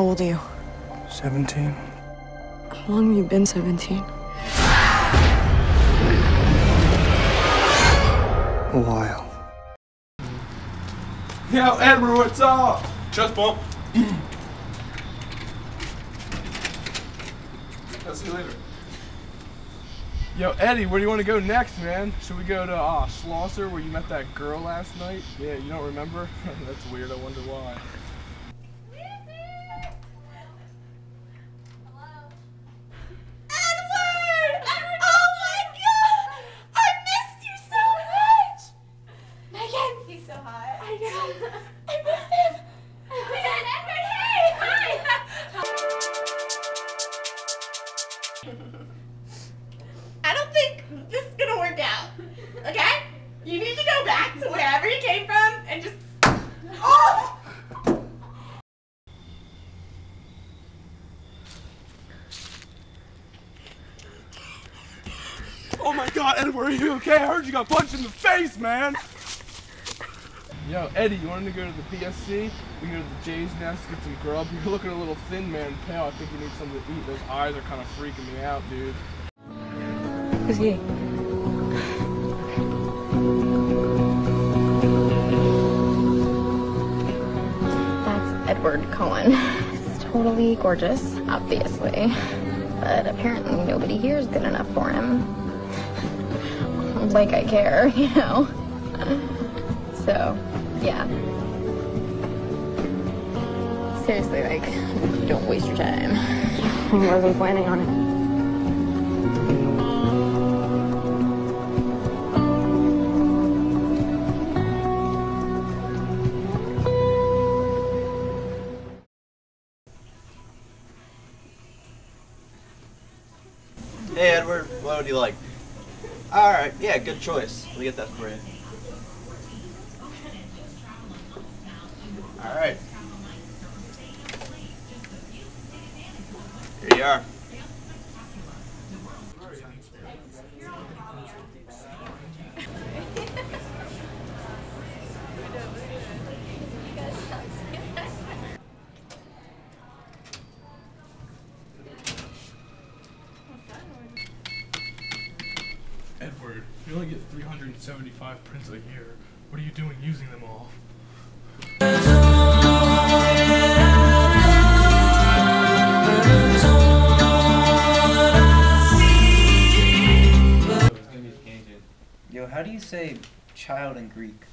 How old are you? 17. How long have you been 17? A while. Yo, Edward, what's up? Chest bump. I'll see you later. Yo, Eddie, where do you want to go next, man? Should we go to uh, Schlosser where you met that girl last night? Yeah, you don't remember? That's weird. I wonder why. And just. Oh! Oh my god, Edward, are you okay? I heard you got punched in the face, man! Yo, Eddie, you wanted to go to the PSC? We can go to the Jay's Nest, get some grub. You're looking a little thin, man, pale. I think you need something to eat. Those eyes are kind of freaking me out, dude. Who's he? Edward Cullen. He's totally gorgeous, obviously. But apparently nobody here is good enough for him. Like I care, you know? So, yeah. Seriously, like, don't waste your time. I wasn't planning on it. Hey Edward, what would you like? Alright, yeah, good choice. Let me get that for you. Alright. Here you are. Edward, you only get 375 prints a year. What are you doing using them all? Yo, how do you say child in Greek?